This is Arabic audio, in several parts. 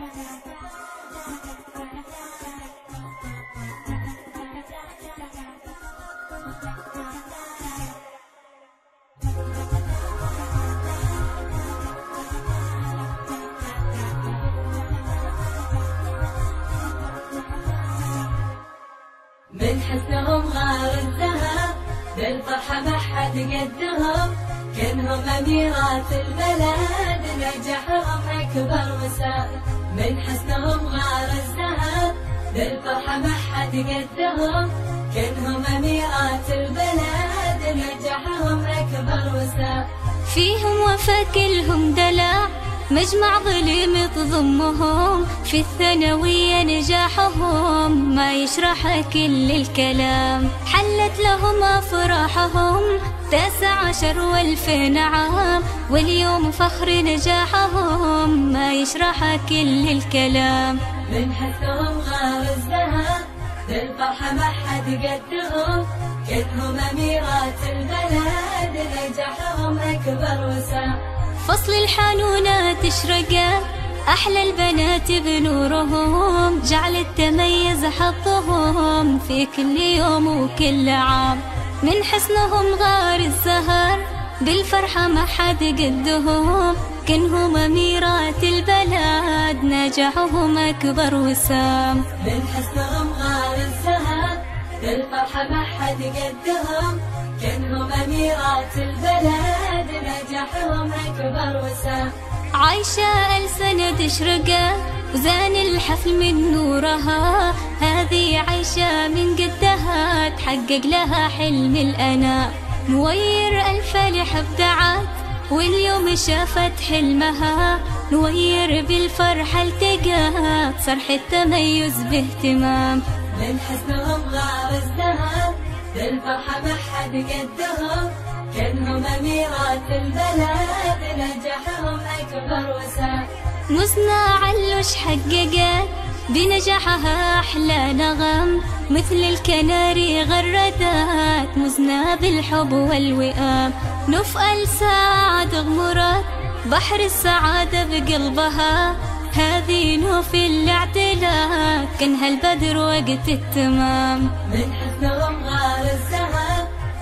من حسنهم غار الذهب بالفرحة ما حد قدهم. كأنهم أميرات البلد نجاحهم أكبر وسام من حسنهم غار الذهب بالفرحة ما حد قدهم. كانهم أميرات البلد نجاحهم أكبر وسام فيهم وفا كلهم دلع مجمع ظلم تضمهم. في الثانوية نجاحهم ما يشرح كل الكلام. حلت لهم أفراحهم تاسع عشر والفين عام واليوم فخر نجاحهم ما يشرح كل الكلام. من حسنهم غار الذهب بالفرحة ما حد قدهم. كانهم أميرات البلد نجاحهم أكبر وسام. فصل الحانونة تشرق أحلى البنات بنورهم. جعل التميز حظهم في كل يوم وكل عام. من حسنهم غار الزهر بالفرحة ما حد قدهم. كنهم أميرات البلد نجاحهم أكبر وسام. من حسنهم غار الذهب بالفرحة ما حد قدهم. كانهم أميرات البلد نجاحهم أكبر وسام. عايشة ألسنة تشرق وزان الحفل من نورها. هذه عايشة من قدها تحقق لها حلم الأنا. نوير الفالح ابدعت واليوم شافت حلمها. نوير بالفرحة التقات صرح التميز باهتمام. من حسنهم غار الذهب بالفرحة ما حد قدهم كانهم أميرات البلد نجاحهم أكبر وسام مزنا علوش حققت بنجاحها أحلى نغم. مثل الكناري غردت مزنا بالحب والوئام. نفأل سعاد غمرت بحر السعادة بقلبها. هذه نوف الاعتلاء كانها البدر وقت التمام. من حسنهم غار الذهب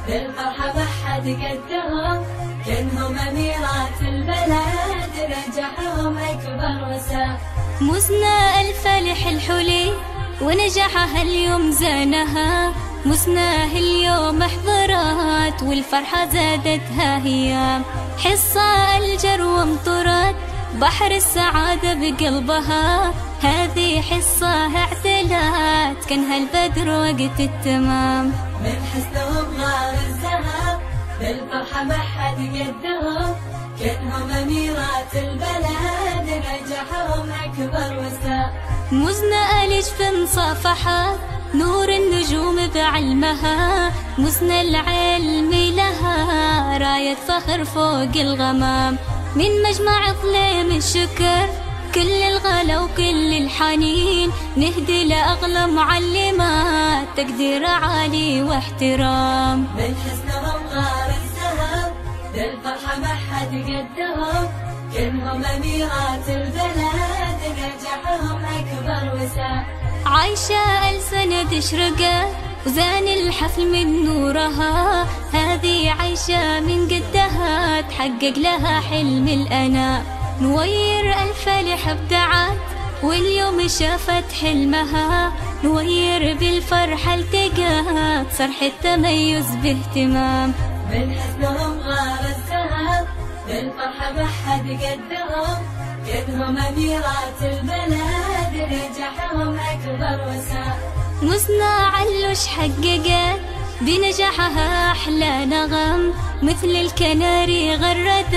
بالفرحة ما حد قدهم كانهم أميرات البلد نجاحهم أكبر وسام مزنا الفالح الحلي ونجاحها اليوم زانها. مزناه اليوم احضرت والفرحة زادتها هي. حصة الجر وامطرت بحر السعادة بقلبها. هذه حصة اعتلت كانها البدر وقت التمام. من حسنهم غار الذهب بالفرحة ما حد قدهم كانهم أميرات البلد نجاحهم أكبر وسام مزنا ألج في انصافحت نور النجوم بعلمها. مزنا العلم لها راية فخر فوق الغمام. من مجمع ظليم الشكر كل الغلا وكل الحنين نهدي لأغلى معلمات تقدير عالي واحترام. من حسنهم غار الذهب بالفرحة ما حد قدهم كانهم أميرات البلد نجاحهم أكبر وسام. عايشة ألسنة تشرق وزان الحفل من نورها. هذه عايشة من قدها تحقق لها حلم الأنا نوير الفالح ابدعت واليوم شافت حلمها. نوير بالفرحة التقات صرح التميز باهتمام. من حسنهم غار الذهب بالفرحة ما حد قدهم كانهم أميرات البلد نجاحهم أكبر وسام. مزنا علوش حققت بنجاحها أحلى نغم. مثل الكناري غردت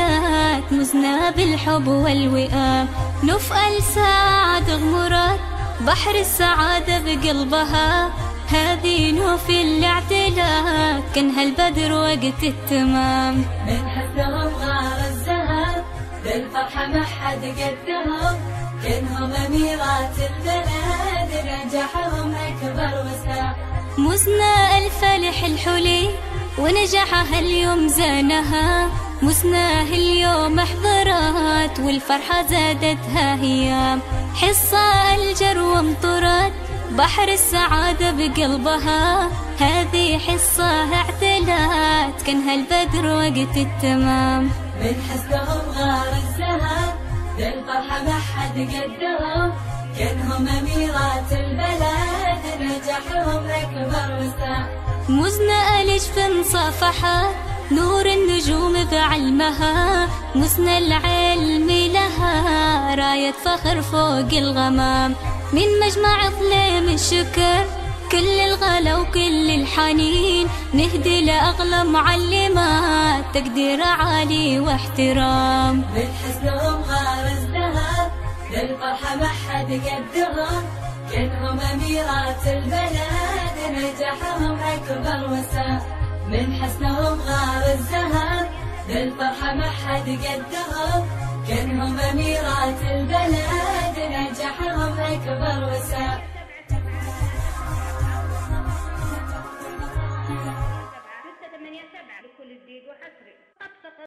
مزنا بالحب والوئام نفأل سعاد غمرت بحر السعادة بقلبها. هذه نوف الاعتلاء كانها البدر وقت التمام. من حسنهم غار الذهب بالفرحة ما حد قدهم كانهم أميرات البلد نجاحهم أكبر وسام مزنا الفالح الحلي ونجاحها اليوم زانها. مسناه اليوم احضرت والفرحة زادتها هيام حصة الجر وامطرت بحر السعادة بقلبها. هذه حصة اعتلت كانها البدر وقت التمام. من حسنهم غار الزهر للفرحة ما حد قدهم كانهم أميرات البلد نجاحهم أكبر وسام. مزن ألج صافحة نور النجوم بعلمها مسن العلم لها راية فخر فوق الغمام. من مجمع ظليم الشكر كل الغلا وكل الحنين. نهدي لأغلى معلمات تقدير عالي واحترام. من حسنهم غار الزهر للفرحة ما حد قدهم كانهم أميرات البلد نجاحهم أكبر وسام. من حسنهم غار الزهر للفرحة ما حد قدها كانهم أميرات البلد نجاحهم أكبر وسار